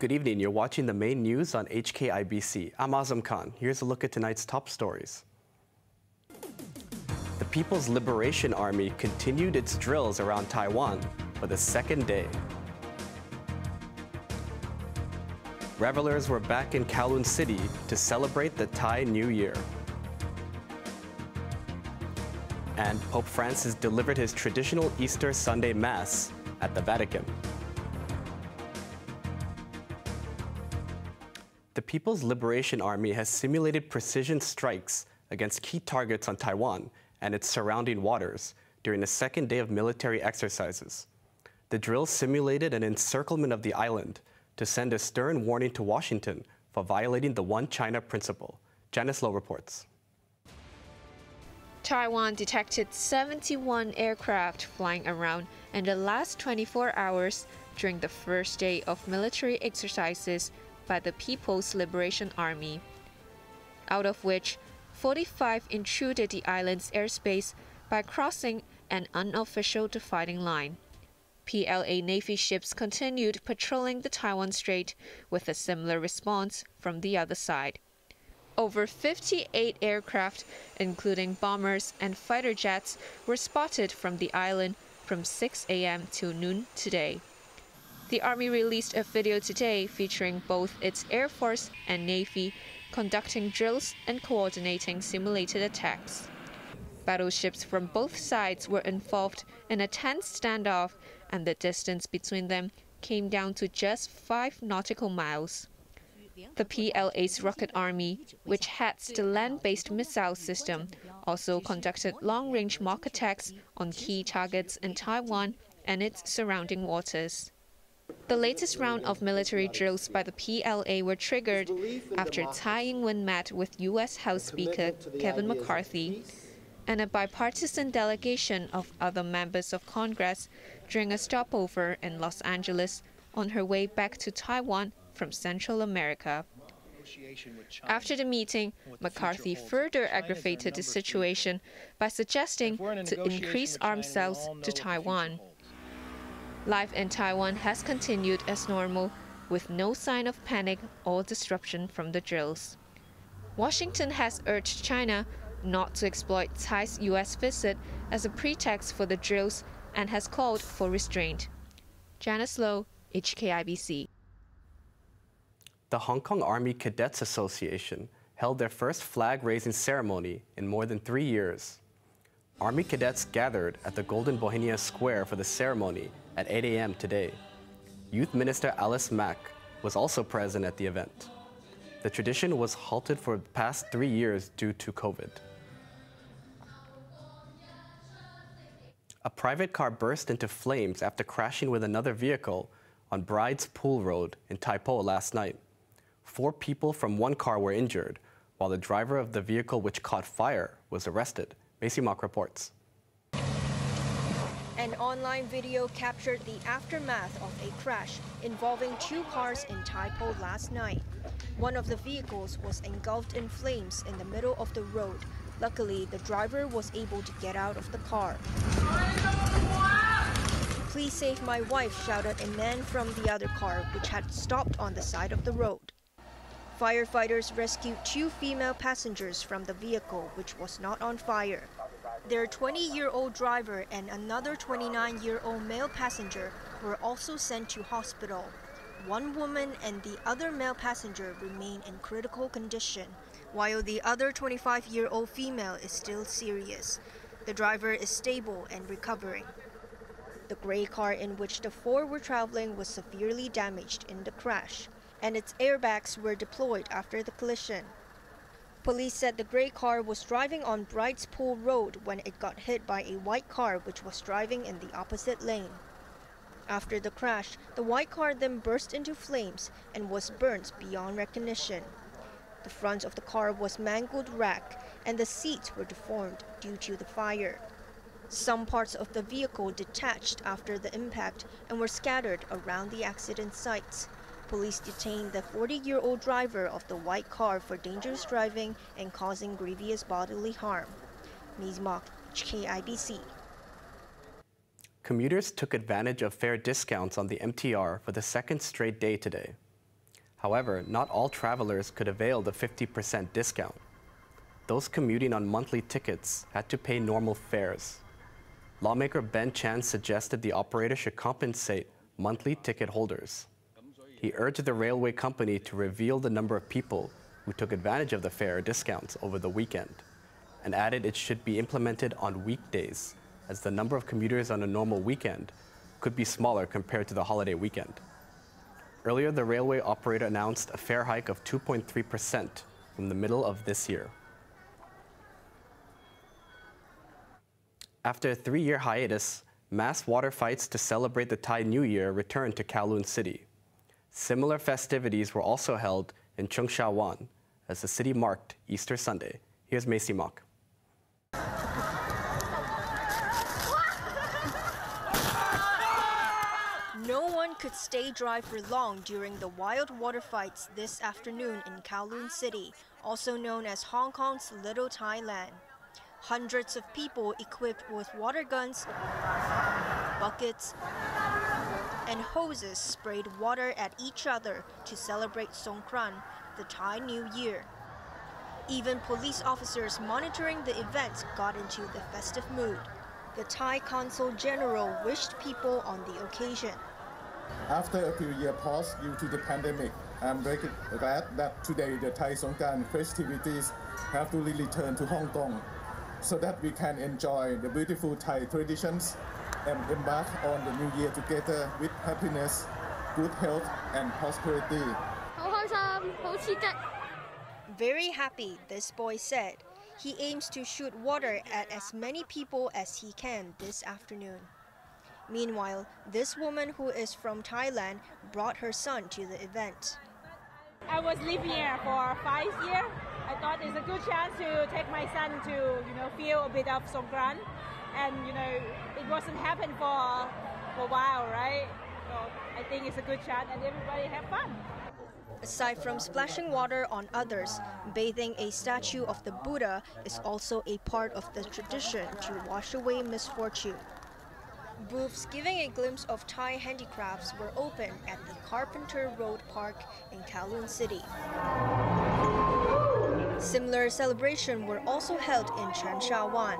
Good evening. You're watching the main news on HKIBC. I'm Azam Khan. Here's a look at tonight's top stories. The People's Liberation Army continued its drills around Taiwan for the second day. Revelers were back in Kowloon City to celebrate the Thai New Year. And Pope Francis delivered his traditional Easter Sunday Mass at the Vatican. People's Liberation Army has simulated precision strikes against key targets on Taiwan and its surrounding waters during the second day of military exercises. The drill simulated an encirclement of the island to send a stern warning to Washington for violating the One China principle. Janice Lowe reports. Taiwan detected 71 aircraft flying around in the last 24 hours during the first day of military exercises by the People's Liberation Army, out of which 45 intruded the island's airspace by crossing an unofficial dividing line. PLA Navy ships continued patrolling the Taiwan Strait with a similar response from the other side. Over 58 aircraft, including bombers and fighter jets, were spotted from the island from 6 a.m. till noon today. The Army released a video today featuring both its Air Force and Navy conducting drills and coordinating simulated attacks. Battleships from both sides were involved in a tense standoff, and the distance between them came down to just five nautical miles. The PLA's rocket army, which heads the land based missile system, also conducted long range mock attacks on key targets in Taiwan and its surrounding waters. The latest round of military drills by the PLA were triggered after Tsai Ing-wen met with U.S. House Speaker Kevin McCarthy and a bipartisan delegation of other members of Congress during a stopover in Los Angeles on her way back to Taiwan from Central America. After the meeting, McCarthy further aggravated the situation by suggesting to increase arms sales to Taiwan. Life in Taiwan has continued as normal, with no sign of panic or disruption from the drills. Washington has urged China not to exploit Tsai's U.S. visit as a pretext for the drills and has called for restraint. Janice Lowe, HKIBC. The Hong Kong Army Cadets Association held their first flag raising ceremony in more than three years. Army cadets gathered at the Golden Bauhinia Square for the ceremony at 8 a.m. today. Youth Minister Alice Mak was also present at the event. The tradition was halted for the past three years due to COVID. A private car burst into flames after crashing with another vehicle on Bride's Pool Road in Tai Po last night. Four people from one car were injured, while the driver of the vehicle which caught fire was arrested. Macy Mock reports. An online video captured the aftermath of a crash involving two cars in Tai Po last night. One of the vehicles was engulfed in flames in the middle of the road. Luckily, the driver was able to get out of the car. Please save my wife, shouted a man from the other car, which had stopped on the side of the road. Firefighters rescued two female passengers from the vehicle, which was not on fire. Their 20-year-old driver and another 29-year-old male passenger were also sent to hospital. One woman and the other male passenger remain in critical condition, while the other 25-year-old female is still serious. The driver is stable and recovering. The gray car in which the four were traveling was severely damaged in the crash, and its airbags were deployed after the collision. Police said the gray car was driving on Bride's Pool Road when it got hit by a white car which was driving in the opposite lane. After the crash, the white car then burst into flames and was burnt beyond recognition. The front of the car was mangled wreck and the seats were deformed due to the fire. Some parts of the vehicle detached after the impact and were scattered around the accident sites. Police detained the 40-year-old driver of the white car for dangerous driving and causing grievous bodily harm. Macy Mock, KIBC. Commuters took advantage of fare discounts on the MTR for the second straight day today. However, not all travelers could avail the 50% discount. Those commuting on monthly tickets had to pay normal fares. Lawmaker Ben Chan suggested the operator should compensate monthly ticket holders. He urged the railway company to reveal the number of people who took advantage of the fare discounts over the weekend, and added it should be implemented on weekdays, as the number of commuters on a normal weekend could be smaller compared to the holiday weekend. Earlier, the railway operator announced a fare hike of 2.3% from the middle of this year. After a three-year hiatus, mass water fights to celebrate the Thai New Year returned to Kowloon City. Similar festivities were also held in Cheung Sha Wan as the city marked Easter Sunday. Here's Macy Mock. No one could stay dry for long during the wild water fights this afternoon in Kowloon City, also known as Hong Kong's Little Thailand. Hundreds of people equipped with water guns, buckets, and hoses sprayed water at each other to celebrate Songkran, the Thai New Year. Even police officers monitoring the event got into the festive mood. The Thai Consul General wished people on the occasion. After a few years pause due to the pandemic, I'm very glad that today the Thai Songkran festivities have to return to Hong Kong so that we can enjoy the beautiful Thai traditions and embark on the new year together with happiness, good health, and prosperity. Very happy, this boy said. He aims to shoot water at as many people as he can this afternoon. Meanwhile, this woman who is from Thailand brought her son to the event. I was living here for five years. I thought it's a good chance to take my son to, you know, feel a bit of Songkran. And, you know, it wasn't happened for, for a while, right? So I think it's a good chance and everybody have fun. Aside from splashing water on others, bathing a statue of the Buddha is also a part of the tradition to wash away misfortune. Booths giving a glimpse of Thai handicrafts were opened at the Carpenter Road Park in Kowloon City. Similar celebrations were also held in Cheung Sha Wan.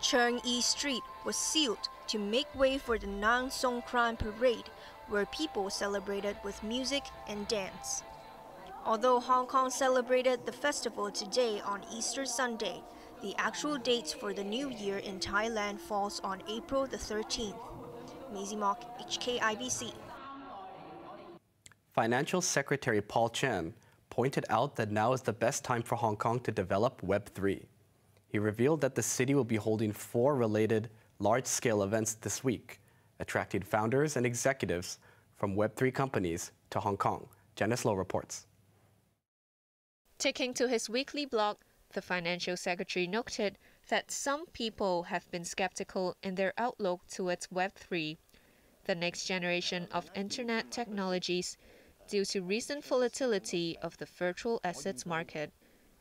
Cheung Yi Street was sealed to make way for the Nang Songkran Parade, where people celebrated with music and dance. Although Hong Kong celebrated the festival today on Easter Sunday, the actual date for the new year in Thailand falls on April the 13th. Macy HKIBC. Financial Secretary Paul Chan pointed out that now is the best time for Hong Kong to develop Web3. He revealed that the city will be holding four related large scale events this week, attracting founders and executives from Web3 companies to Hong Kong. Janice Low reports. Taking to his weekly blog, the financial secretary noted that some people have been skeptical in their outlook towards Web3, the next generation of internet technologies, due to recent volatility of the virtual assets market.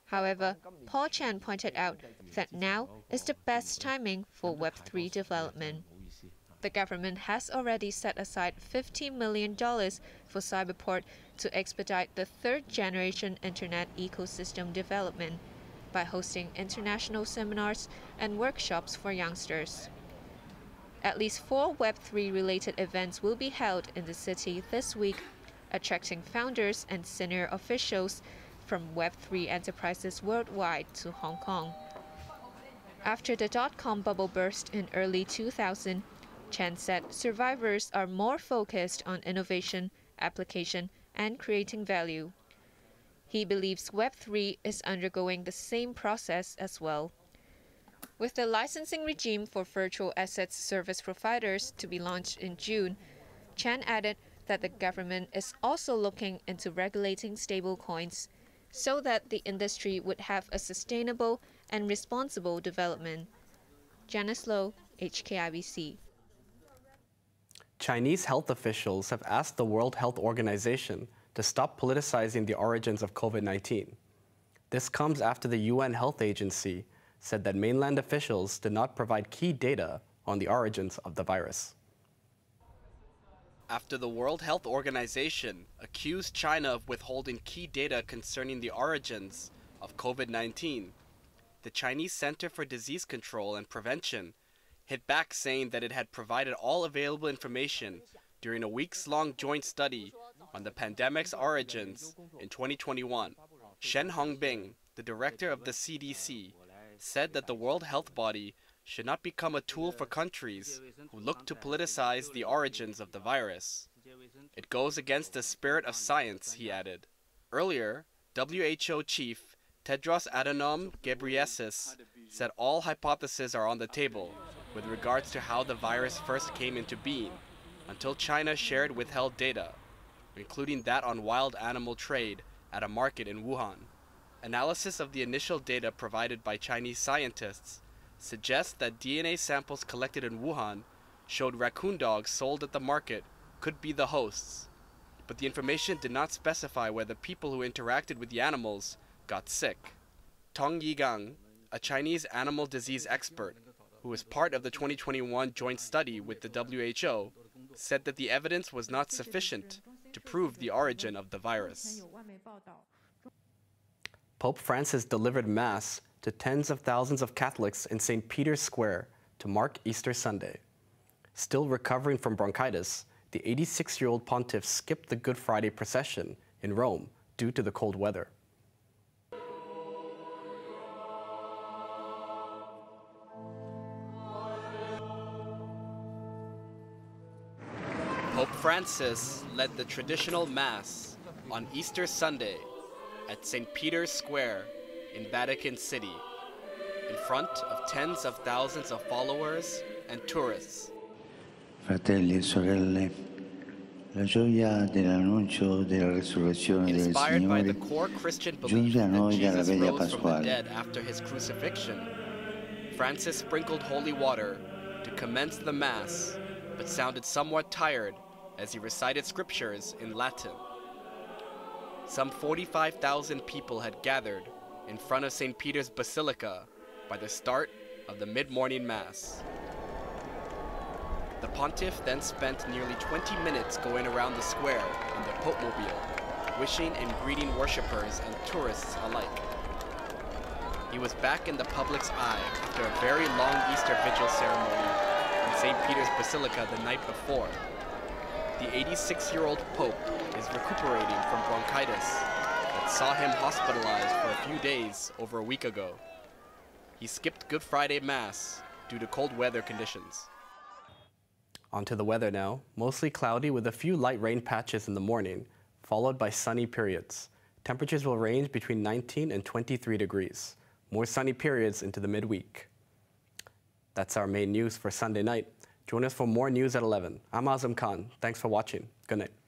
However, Paul Chan pointed out that now is the best timing for Web3 development. The government has already set aside $50 million for Cyberport to expedite the third generation internet ecosystem development by hosting international seminars and workshops for youngsters. At least four Web3 related events will be held in the city this week, attracting founders and senior officials from Web3 enterprises worldwide to Hong Kong. After the dot com bubble burst in early 2000, Chan said survivors are more focused on innovation, application, and creating value. He believes Web3 is undergoing the same process as well. With the licensing regime for virtual assets service providers to be launched in June, Chan added that the government is also looking into regulating stablecoins so that the industry would have a sustainable and responsible development. Janice Low, HKIBC. Chinese health officials have asked the World Health Organization to stop politicizing the origins of COVID 19. This comes after the UN Health Agency said that mainland officials did not provide key data on the origins of the virus. After the World Health Organization accused China of withholding key data concerning the origins of COVID 19, the Chinese Center for Disease Control and Prevention hit back saying that it had provided all available information during a weeks long joint study on the pandemic's origins in 2021. Shen Hongbing, the director of the CDC, said that the World Health Body should not become a tool for countries who look to politicize the origins of the virus. It goes against the spirit of science, he added. Earlier, WHO chief Tedros Adhanom Ghebreyesus said all hypotheses are on the table with regards to how the virus first came into being, until China shared withheld data, including that on wild animal trade at a market in Wuhan. Analysis of the initial data provided by Chinese scientists suggests that DNA samples collected in Wuhan showed raccoon dogs sold at the market could be the hosts, but the information did not specify whether people who interacted with the animals got sick. Tong Yigang, a Chinese animal disease expert who was part of the 2021 joint study with the WHO, said that the evidence was not sufficient to prove the origin of the virus. Pope Francis delivered Mass to tens of thousands of Catholics in St. Peter's Square to mark Easter Sunday. Still recovering from bronchitis, the 86 year old pontiff skipped the Good Friday procession in Rome due to the cold weather. Pope Francis led the traditional Mass on Easter Sunday at St. Peter's Square in Vatican City, in front of tens of thousands of followers and tourists. Fratelli e sorelle, la gioia dell'annuncio della resurrezione del Inspired by the Signore core Christian belief giunge a noi dalla veglia rose from the pasquale. dead after his crucifixion, Francis sprinkled holy water to commence the Mass, but sounded somewhat tired as he recited scriptures in Latin. Some 45,000 people had gathered in front of St. Peter's Basilica by the start of the mid morning Mass. The pontiff then spent nearly 20 minutes going around the square in the Pope Mobile, wishing and greeting worshippers and tourists alike. He was back in the public's eye after a very long Easter Vigil ceremony in St. Peter's Basilica the night before. The 86 year old Pope is recuperating from bronchitis that saw him hospitalized for a few days over a week ago. He skipped Good Friday Mass due to cold weather conditions. Onto the weather now. Mostly cloudy with a few light rain patches in the morning, followed by sunny periods. Temperatures will range between 19 and 23 degrees. More sunny periods into the midweek. That's our main news for Sunday night. Join us for more news at 11. I'm Azam Khan. Thanks for watching. Good night.